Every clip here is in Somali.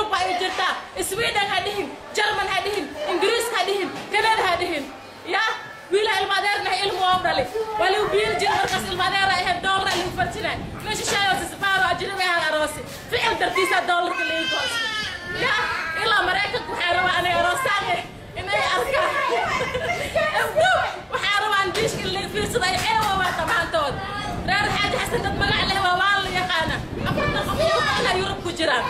yurub ay jirtaa sweden ha dhihin jarman ha dhihin ingiriis ha dhihin kanada ha dhihin. Ya wiila ilma adeerna ilmu oo dhali waliu biil jir markaas ilma adeera ahayd doolara ligu farjinay. Nin shisheeyo sisbaaro ajnabi ahaan aroosi. Ficil dartiisa doolarka ligu goosi ya ilaa maraykanka waxaa rabaa aniga aroosaane inay arkaan waxaa rabaan diishka in laga fiirsado ay ceewoobaan dhammaantood reer xaaji xasan dad magac leh waa waan la yaqaana. Afartan qof iyo baana yurub ku jiraan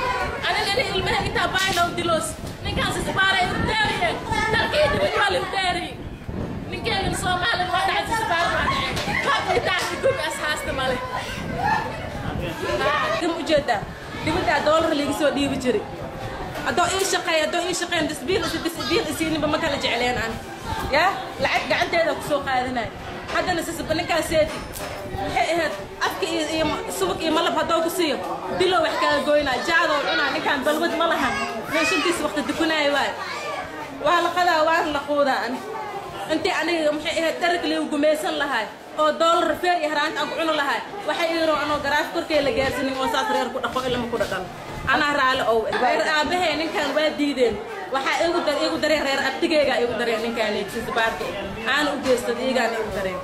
على المهنة تبعنا ودلوس نكاس سبارة وداري تركيد بالوالي وداري نكاين صومال على عز سبارة معنا قبل تحت كل أساس تمالي كم جدا دمتا دولار اللي يسوى دي بجري. أدو إيه شقي أدو إيه شقي دسبيل دسبيل إسيني بمكان جعلين أنا. يا؟ لعب قعدت هذا كسوق هذا هنا. حتى نسيس بنكاسيتي هي هاد أفكي haddoo ku siiyo dilow wax kala goynaa jaadoo cunaa ninkaan balwad ma laha nin shantiisa waqti dukunaayo waay. Waa la qadaa waan la quudaa ani. Intii aniga maxay ahayd dharag liigu gumaysan lahay oo doolar feer iyo haraanta aan ku cuni lahay. Waxay iiroo anoo garaaf korkee la gaarsanin oo saas reer ku dhaqo ilama ku dhadhan anaa raali ow. Reer aabahee ninkaan waa diideen. Waxaa igu dar igu dareen reer abtigeygaa igu dareen ninkaan sisibaarka aana u geystad iyagaan igu dareen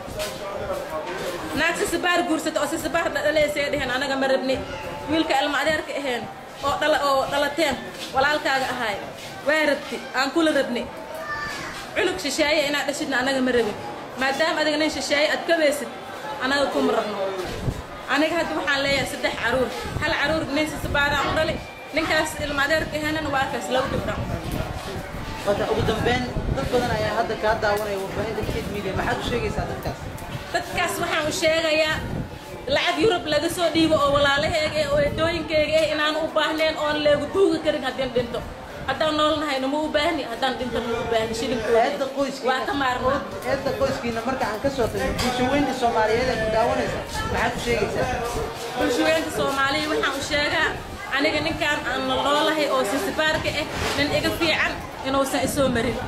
naag sisibaar guursata oo sisibaar dhaleysay dheheen anaga ma rabni. Wiilka ilma adeerka aheen oo oo dhalateen walaalkaaga ahaay waa rabti aan kula rabni. Cunug shisheeye inaad dhashidna anaga ma rabin. Maadaama adiga nin shisheeye aad kabaysid anaga kuma rabno. Aniga hadda waxaan leeyahay saddex carruur. Hal carruur nin sisibaaraan u dhali ninkaas ilma adeerka ahaanana waa kaas laba gabdhaan ugu dambeyn dad badan ayaa hadda kaa daawanaya warbaahinta kid media. Maxaad u sheegaysaa dadkaas dadkaas waxaan u sheegayaa lacag yurub laga soo dhiibo oo walaalaheega eh oo eedooyinkeyga eh inaan u baahnayn oon leegu duugi karin haddii dhinto. Haddaan noolnahayna ma u baahni? Haddaan dhinto ma u baahni? Eedda shilinkooda qoyskiina waa ka maarmaa eedda qoyskiina marka aan ka soo tagno bulshaweynta soomaaliyeed ee ku daawanaysa maxaad u sheegaysaa? Bulshaweynta soomaaliya waxaan u sheegaa aniga ninkaan aan noolahay oo sisibaarka ah nin iga fiican inuusan isoo marin.